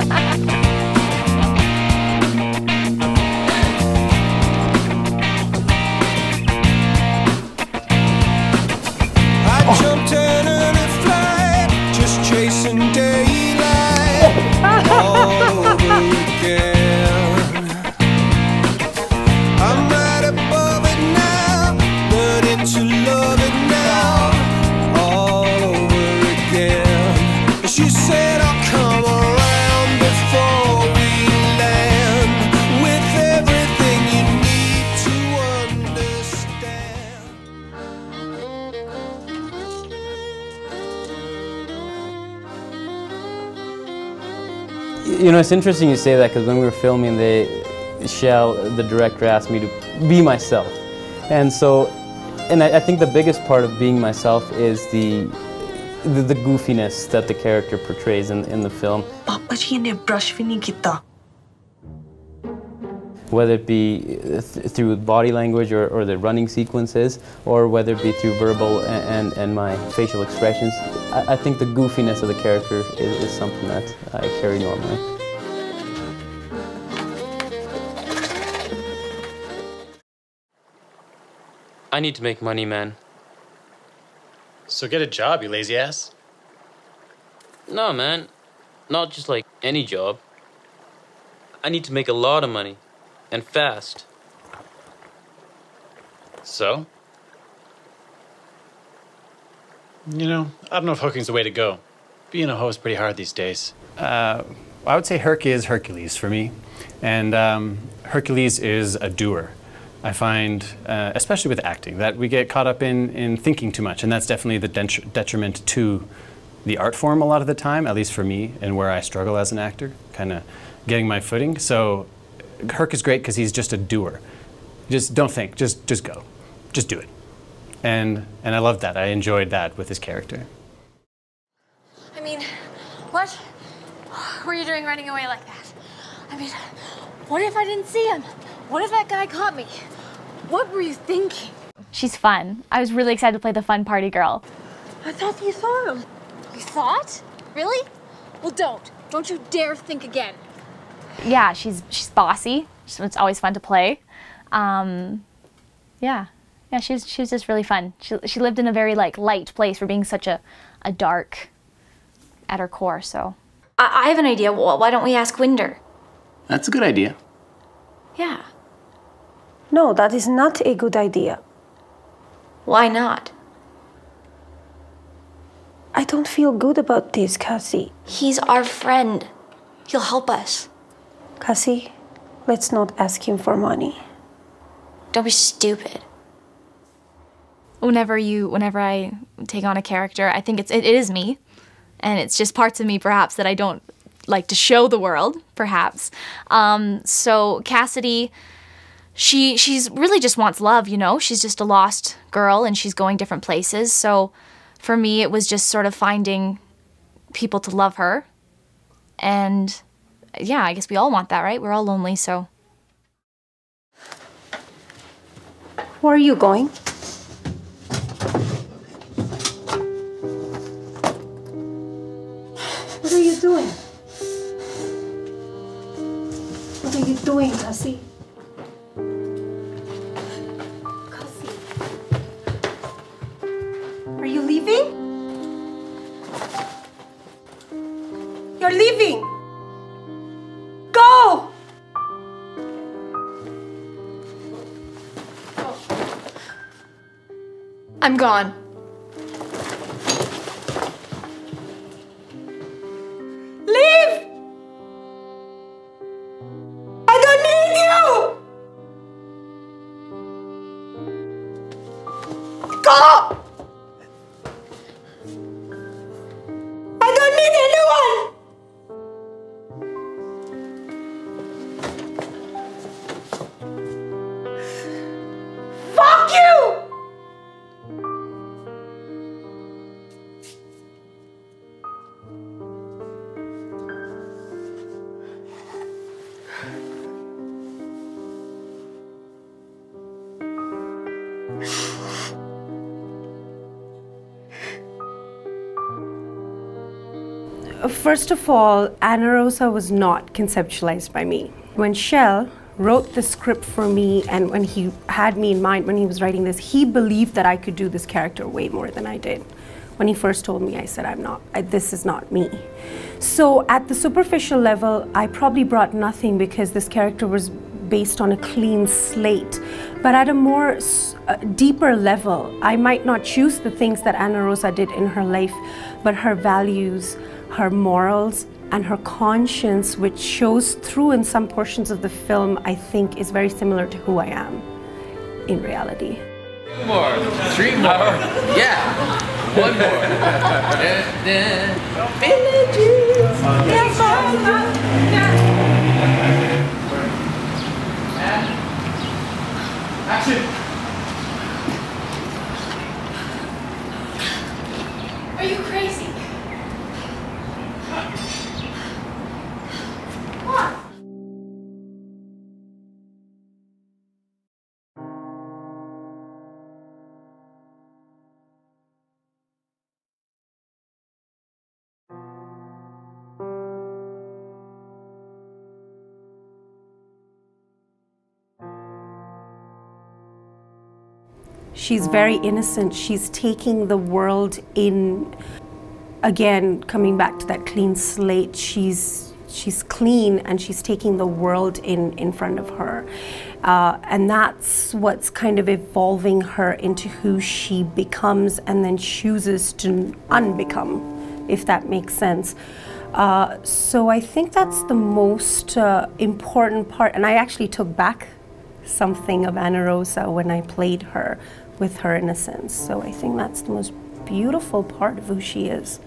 ha ha ha You know, it's interesting you say that because when we were filming, they, Shell, the director, asked me to be myself. And so, and I, I think the biggest part of being myself is the, the, the goofiness that the character portrays in, in the film. ਪਾਪਾ ਜੀ ਨੇ brush ਵੀ ਨਹੀਂ ਕੀਤਾ whether it be uh, th- through body language or, or the running sequences, or whether it be through verbal and, and, and my facial expressions. I, I think the goofiness of the character is, is something that I carry normally. I need to make money, man. So get a job, you lazy ass. No, man. Not just like any job. I need to make a lot of money. And fast. So? You know, I don't know if hooking's the way to go. Being a hoe is pretty hard these days. Uh, I would say Herc is Hercules for me. And um, Hercules is a doer. I find, uh, especially with acting, that we get caught up in, in thinking too much. And that's definitely the detri- detriment to the art form a lot of the time, at least for me, and where I struggle as an actor, kind of getting my footing. So Herc is great because he's just a doer. Just don't think, just, just go. Just do it. And, and I loved that. I enjoyed that with his character. I mean, what were you doing running away like that? I mean, what if I didn't see him? What if that guy caught me? What were you thinking? She's fun. I was really excited to play the fun party girl. I thought you saw him. You thought? Really? Well, don't. Don't you dare think again. Yeah, she's she's bossy. So it's always fun to play. Um, yeah, yeah, she's she's just really fun. She she lived in a very like light place for being such a a dark at her core. So I, I have an idea. Wh- Why don't we ask Winder? That's a good idea. Yeah. No, that is not a good idea. Why not? I don't feel good about this, Cassie. He's our friend. He'll help us. Cassie, let's not ask him for money. Don't be stupid. whenever you whenever I take on a character, I think it's it, it is me, and it's just parts of me perhaps that I don't like to show the world, perhaps. Um, so Cassidy, she she's really just wants love, you know. She's just a lost girl, and she's going different places. So for me, it was just sort of finding people to love her, and yeah, I guess we all want that, right? We're all lonely, so. Where are you going? What are you doing? What are you doing, Cassie? Cassie. Are you leaving? You're leaving! I'm gone. Leave! I don't need you! Go! First of all, Ana Rosa was not conceptualized by me. When Shell wrote the script for me and when he had me in mind when he was writing this, he believed that I could do this character way more than I did. When he first told me, I said, I'm not, I, this is not me. So at the superficial level, I probably brought nothing because this character was based on a clean slate. But at a more uh, deeper level, I might not choose the things that Ana Rosa did in her life, but her values, her morals, and her conscience, which shows through in some portions of the film, I think is very similar to who I am in reality. Two more, three more, yeah, one more. dun, dun. Villages, Action! Are you crazy? She's very innocent. She's taking the world in, again, coming back to that clean slate. She's she's clean and she's taking the world in in front of her, uh, and that's what's kind of evolving her into who she becomes and then chooses to unbecome, if that makes sense. Uh, so I think that's the most uh, important part, and I actually took back something of Ana Rosa when I played her with her innocence. So I think that's the most beautiful part of who she is.